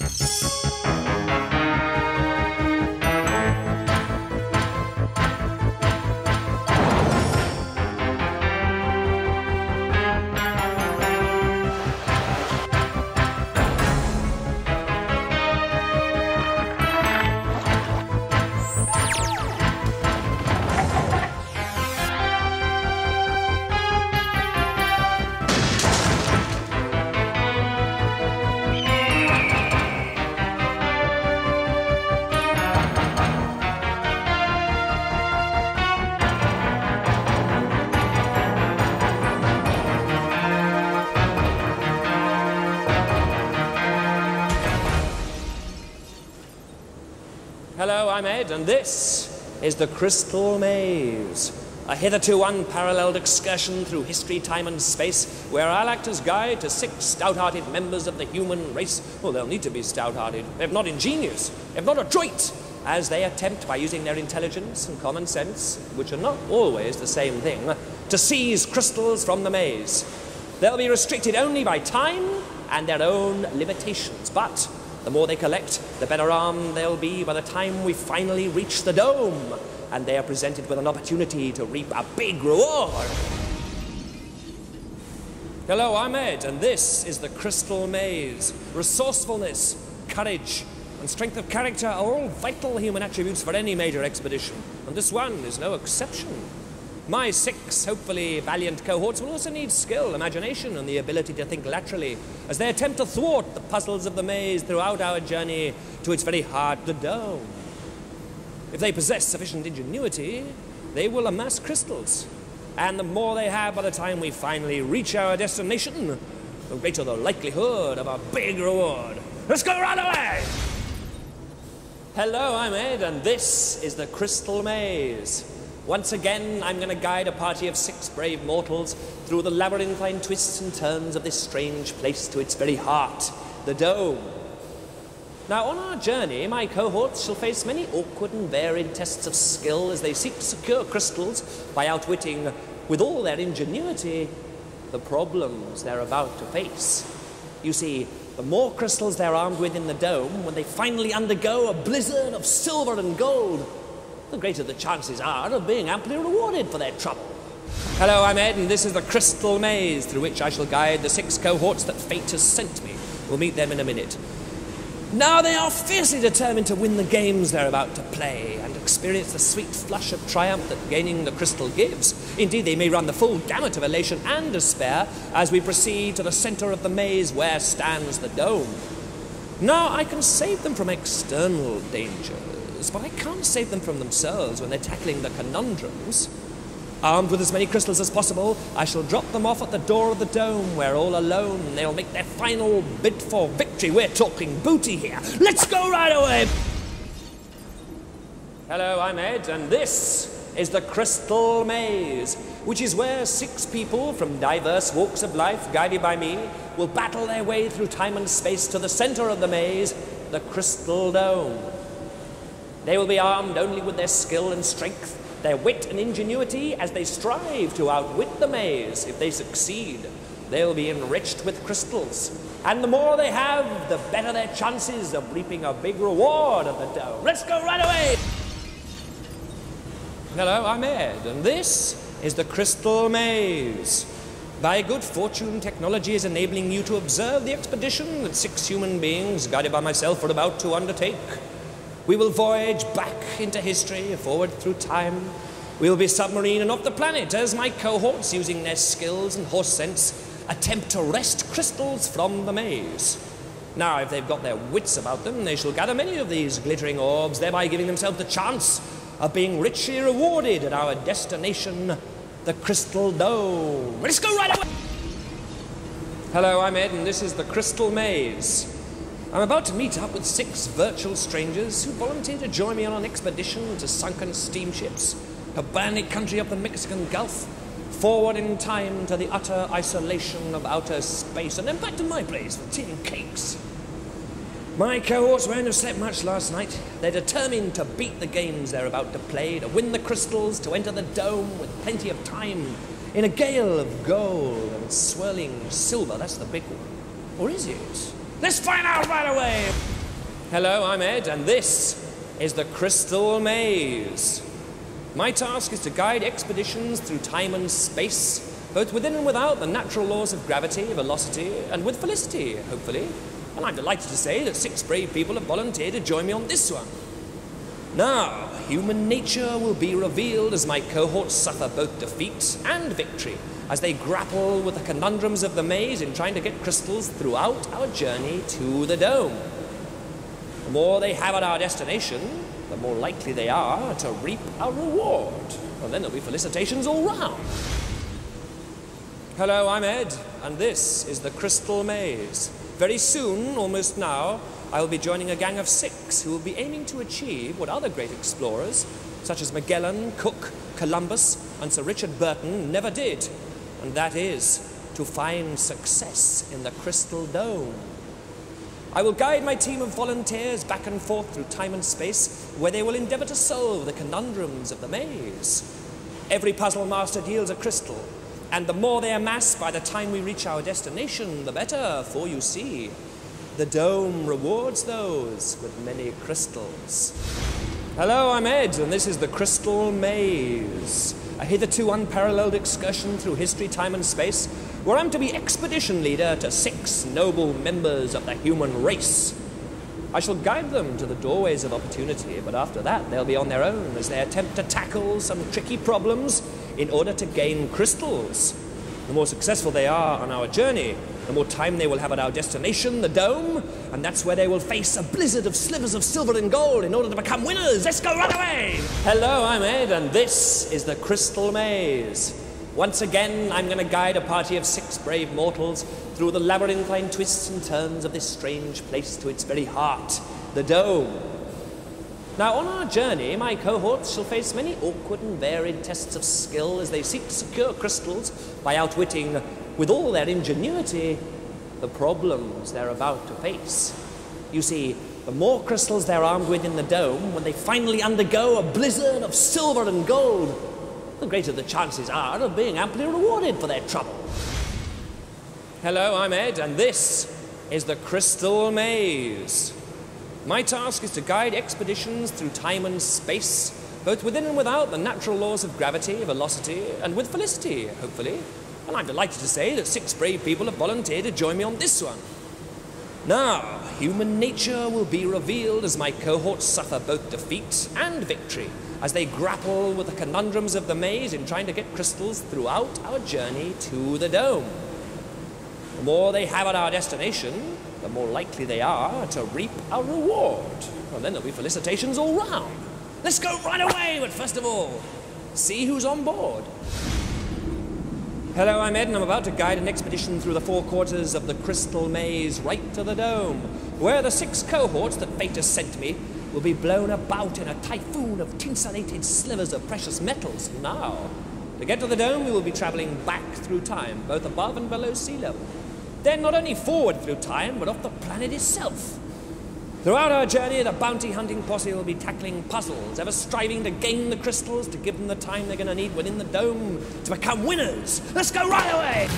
Hello, I'm and this is the Crystal Maze, a hitherto unparalleled excursion through history, time, and space, where I'll act as guide to six stout-hearted members of the human race. Well, they'll need to be stout-hearted, if not ingenious, if not adroit, as they attempt, by using their intelligence and common sense, which are not always the same thing, to seize crystals from the maze. They'll be restricted only by time and their own limitations, but the more they collect, the better armed they'll be by the time we finally reach the dome, and they are presented with an opportunity to reap a big reward. Hello, I'm Ed, and this is the Crystal Maze. Resourcefulness, courage, and strength of character are all vital human attributes for any major expedition, and this one is no exception. My six, hopefully valiant cohorts will also need skill, imagination, and the ability to think laterally as they attempt to thwart the puzzles of the maze throughout our journey to its very heart, the dome. If they possess sufficient ingenuity, they will amass crystals. And the more they have by the time we finally reach our destination, the greater the likelihood of a big reward. Let's go right away! Hello, I'm Ed, and this is the Crystal Maze. Once again, I'm going to guide a party of six brave mortals through the labyrinthine twists and turns of this strange place to its very heart, the Dome. Now, on our journey, my cohorts shall face many awkward and varied tests of skill as they seek to secure crystals by outwitting, with all their ingenuity, the problems they're about to face. You see, the more crystals they're armed with in the dome, when they finally undergo a blizzard of silver and gold, the greater the chances are of being amply rewarded for their trouble. Hello, I'm Ed, and this is the Crystal Maze through which I shall guide the six cohorts that fate has sent me. We'll meet them in a minute. Now they are fiercely determined to win the games they're about to play and experience the sweet flush of triumph that gaining the crystal gives. Indeed, they may run the full gamut of elation and despair as we proceed to the center of the maze where stands the dome. Now, I can save them from external dangers, but I can't save them from themselves when they're tackling the conundrums. Armed with as many crystals as possible, I shall drop them off at the door of the dome, where all alone they'll make their final bid for victory. We're talking booty here. Let's go right away! Hello, I'm Ed, and this is the Crystal Maze, which is where six people from diverse walks of life, guided by me, will battle their way through time and space to the center of the maze, the Crystal Dome. They will be armed only with their skill and strength, their wit and ingenuity as they strive to outwit the maze. If they succeed, they'll be enriched with crystals. And the more they have, the better their chances of reaping a big reward at the dome. Let's go right away! Hello, I'm Ed, and this is the Crystal Maze. By good fortune, technology is enabling you to observe the expedition that six human beings, guided by myself, are about to undertake. We will voyage back into history, forward through time. We will be submarine and off the planet as my cohorts, using their skills and horse sense, attempt to wrest crystals from the maze. Now, if they've got their wits about them, they shall gather many of these glittering orbs, thereby giving themselves the chance of being richly rewarded at our destination, the Crystal Dome. Let's go right away! Hello, I'm Ed, and this is the Crystal Maze. I'm about to meet up with six virtual strangers who volunteer to join me on an expedition to sunken steamships, a bandit country up the Mexican Gulf, forward in time to the utter isolation of outer space, and then back to my place for tea and cakes. My cohorts won't have slept much last night. They're determined to beat the games they're about to play, to win the crystals, to enter the dome with plenty of time, in a gale of gold and swirling silver. That's the big one. Or is it? Let's find out right away! Hello, I'm Ed, and this is the Crystal Maze. My task is to guide expeditions through time and space, both within and without the natural laws of gravity, velocity, and with felicity, hopefully. And I'm delighted to say that six brave people have volunteered to join me on this one. Now, human nature will be revealed as my cohorts suffer both defeat and victory as they grapple with the conundrums of the maze in trying to get crystals throughout our journey to the dome. The more they have at our destination, the more likely they are to reap our reward. And then there'll be felicitations all round. Hello, I'm Ed, and this is the Crystal Maze. Very soon, almost now, I will be joining a gang of six who will be aiming to achieve what other great explorers, such as Magellan, Cook, Columbus, and Sir Richard Burton, never did, and that is to find success in the Crystal Dome. I will guide my team of volunteers back and forth through time and space, where they will endeavor to solve the conundrums of the maze. Every puzzle mastered yields a crystal, and the more they amass by the time we reach our destination, the better, for you see, the dome rewards those with many crystals. Hello, I'm Ed, and this is the Crystal Maze, hitherto unparalleled excursion through history, time, and space where I'm to be expedition leader to six noble members of the human race. I shall guide them to the doorways of opportunity, but after that they'll be on their own as they attempt to tackle some tricky problems in order to gain crystals. The more successful they are on our journey, the more time they will have at our destination, the dome, and that's where they will face a blizzard of slivers of silver and gold in order to become winners. Let's go right away! Hello, I'm Ed, and this is the Crystal Maze. Once again, I'm going to guide a party of six brave mortals through the labyrinthine twists and turns of this strange place to its very heart, the Dome. Now, on our journey, my cohorts shall face many awkward and varied tests of skill as they seek to secure crystals by outwitting, with all their ingenuity, the problems they're about to face. You see, the more crystals they're armed with in the dome, when they finally undergo a blizzard of silver and gold, the greater the chances are of being amply rewarded for their trouble. Hello, I'm Ed, and this is the Crystal Maze. My task is to guide expeditions through time and space, both within and without the natural laws of gravity, velocity, and with felicity, hopefully. And I'm delighted to say that six brave people have volunteered to join me on this one. Now, human nature will be revealed as my cohorts suffer both defeat and victory as they grapple with the conundrums of the maze in trying to get crystals throughout our journey to the dome. The more they have at our destination, the more likely they are to reap a reward. And then there'll be felicitations all round. Let's go right away, but first of all, see who's on board. Hello, I'm Ed, and I'm about to guide an expedition through the four quarters of the Crystal Maze right to the dome, where the six cohorts that fate has sent me will be blown about in a typhoon of tinselated slivers of precious metals now. To get to the dome, we will be traveling back through time, both above and below sea level. Then not only forward through time, but off the planet itself. Throughout our journey, the bounty hunting posse will be tackling puzzles, ever striving to gain the crystals to give them the time they're going to need within the dome to become winners. Let's go right away!